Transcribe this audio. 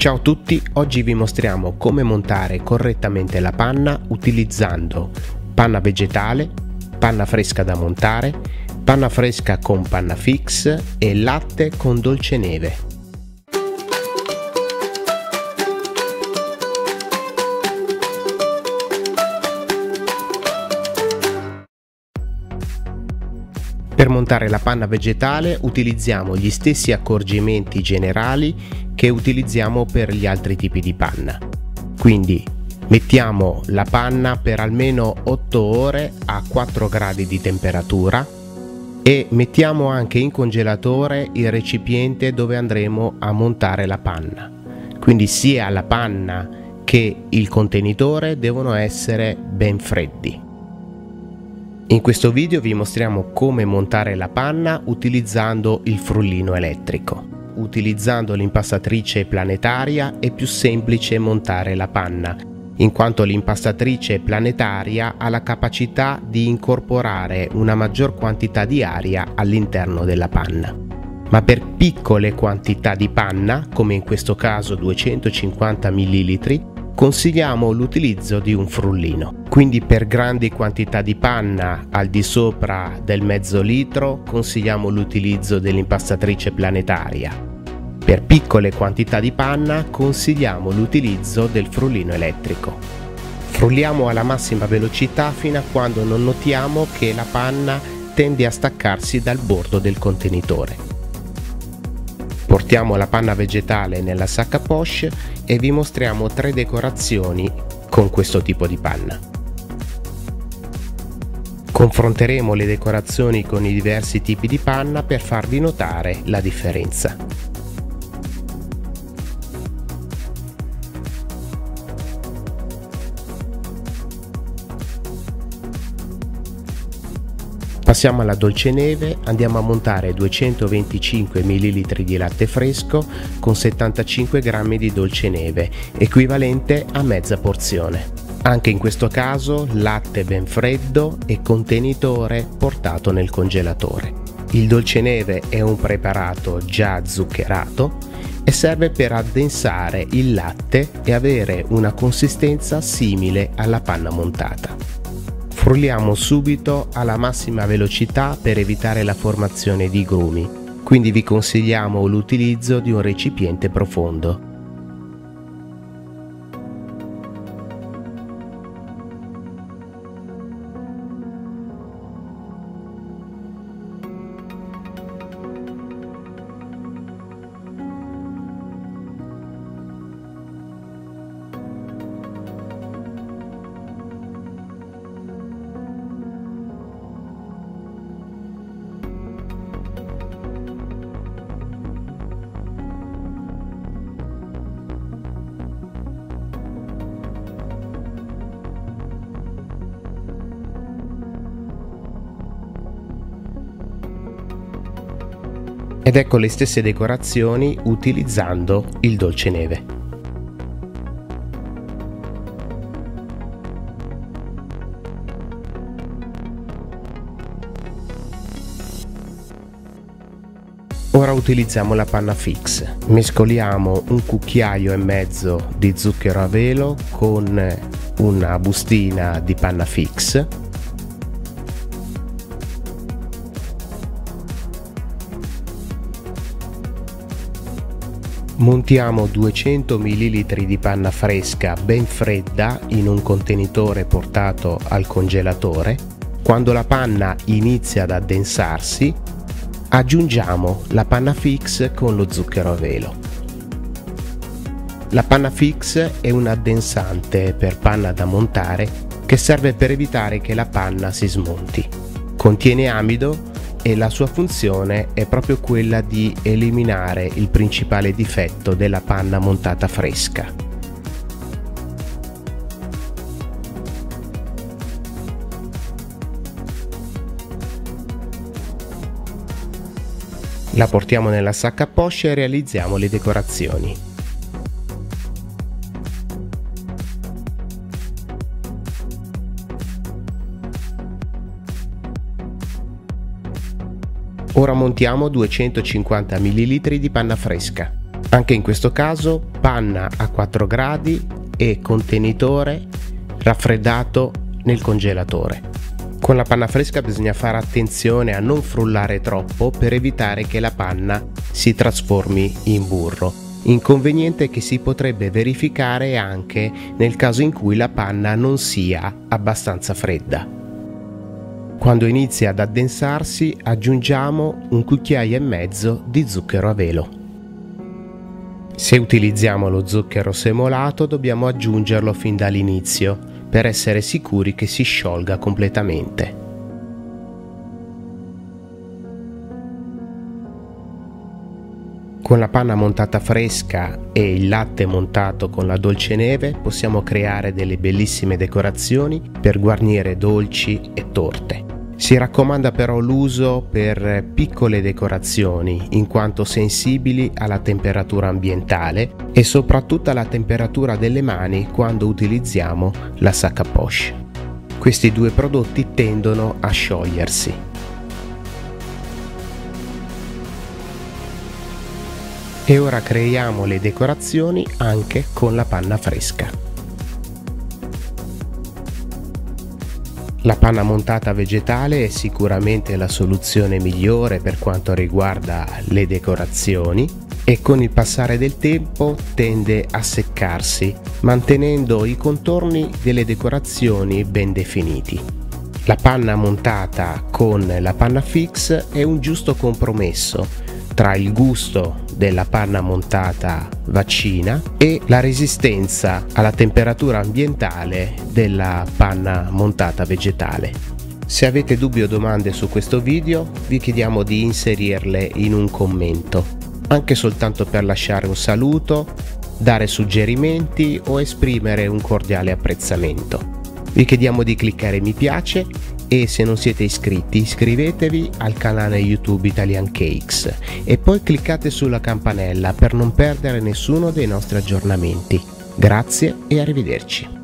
Ciao a tutti, oggi vi mostriamo come montare correttamente la panna utilizzando panna vegetale, panna fresca da montare, panna fresca con panna fix e latte con dolce neve. Per montare la panna vegetale utilizziamo gli stessi accorgimenti generali che utilizziamo per gli altri tipi di panna. Quindi mettiamo la panna per almeno 8 ore a 4 gradi di temperatura e mettiamo anche in congelatore il recipiente dove andremo a montare la panna. Quindi sia la panna che il contenitore devono essere ben freddi. In questo video vi mostriamo come montare la panna utilizzando il frullino elettrico. Utilizzando l'impastatrice planetaria è più semplice montare la panna, in quanto l'impastatrice planetaria ha la capacità di incorporare una maggior quantità di aria all'interno della panna. Ma per piccole quantità di panna, come in questo caso 250 ml, consigliamo l'utilizzo di un frullino. Quindi per grandi quantità di panna al di sopra del mezzo litro consigliamo l'utilizzo dell'impastatrice planetaria. Per piccole quantità di panna consigliamo l'utilizzo del frullino elettrico. Frulliamo alla massima velocità fino a quando non notiamo che la panna tende a staccarsi dal bordo del contenitore. Portiamo la panna vegetale nella sacca poche e vi mostriamo tre decorazioni con questo tipo di panna. Confronteremo le decorazioni con i diversi tipi di panna per farvi notare la differenza. Passiamo alla dolce neve, andiamo a montare 225 ml di latte fresco con 75 g di dolce neve, equivalente a mezza porzione. Anche in questo caso latte ben freddo e contenitore portato nel congelatore. Il dolce neve è un preparato già zuccherato e serve per addensare il latte e avere una consistenza simile alla panna montata. Frulliamo subito alla massima velocità per evitare la formazione di grumi, quindi vi consigliamo l'utilizzo di un recipiente profondo. Ed ecco le stesse decorazioni utilizzando il dolce neve. Ora utilizziamo la panna fix. Mescoliamo un cucchiaio e mezzo di zucchero a velo con una bustina di panna fix Montiamo 200 ml di panna fresca ben fredda in un contenitore portato al congelatore. Quando la panna inizia ad addensarsi, aggiungiamo la panna fix con lo zucchero a velo. La panna fix è un addensante per panna da montare che serve per evitare che la panna si smonti. Contiene amido e la sua funzione è proprio quella di eliminare il principale difetto della panna montata fresca. La portiamo nella sacca poscia e realizziamo le decorazioni. Ora montiamo 250 ml di panna fresca. Anche in questo caso panna a 4 gradi e contenitore raffreddato nel congelatore. Con la panna fresca bisogna fare attenzione a non frullare troppo per evitare che la panna si trasformi in burro. Inconveniente che si potrebbe verificare anche nel caso in cui la panna non sia abbastanza fredda. Quando inizia ad addensarsi aggiungiamo un cucchiaio e mezzo di zucchero a velo. Se utilizziamo lo zucchero semolato dobbiamo aggiungerlo fin dall'inizio per essere sicuri che si sciolga completamente. Con la panna montata fresca e il latte montato con la dolce neve possiamo creare delle bellissime decorazioni per guarnire dolci e torte. Si raccomanda però l'uso per piccole decorazioni in quanto sensibili alla temperatura ambientale e soprattutto alla temperatura delle mani quando utilizziamo la sac à poche. Questi due prodotti tendono a sciogliersi. E ora creiamo le decorazioni anche con la panna fresca. La panna montata vegetale è sicuramente la soluzione migliore per quanto riguarda le decorazioni e con il passare del tempo tende a seccarsi, mantenendo i contorni delle decorazioni ben definiti. La panna montata con la panna fix è un giusto compromesso tra il gusto della panna montata vaccina e la resistenza alla temperatura ambientale della panna montata vegetale. Se avete dubbi o domande su questo video vi chiediamo di inserirle in un commento, anche soltanto per lasciare un saluto, dare suggerimenti o esprimere un cordiale apprezzamento. Vi chiediamo di cliccare mi piace e se non siete iscritti iscrivetevi al canale YouTube Italian Cakes e poi cliccate sulla campanella per non perdere nessuno dei nostri aggiornamenti. Grazie e arrivederci.